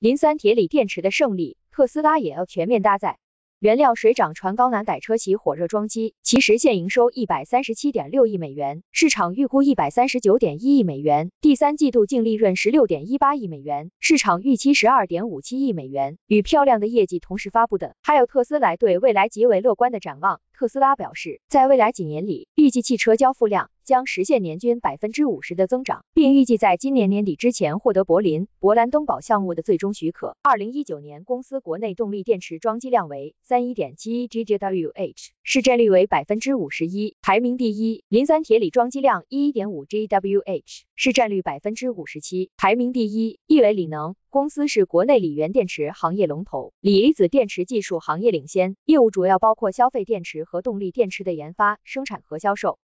磷酸铁锂电池的胜利，特斯拉也要全面搭载。原料水涨船高，难改车企火热装机，其实现营收一百三十七点六亿美元，市场预估一百三十九点一亿美元，第三季度净利润十六点一八亿美元，市场预期十二点五七亿美元。与漂亮的业绩同时发布的，还有特斯拉对未来极为乐观的展望。特斯拉表示，在未来几年里，预计汽车交付量将实现年均百分之五十的增长，并预计在今年年底之前获得柏林勃兰登堡项目的最终许可。二零一九年，公司国内动力电池装机量为三一点七一 GWh，市占率为百分之五十一，排名第一。磷酸铁锂装机量一点五 GWh，市占率百分之五十七，排名第一。亿纬锂能。公司是国内锂原电池行业龙头，锂离子电池技术行业领先，业务主要包括消费电池和动力电池的研发、生产和销售。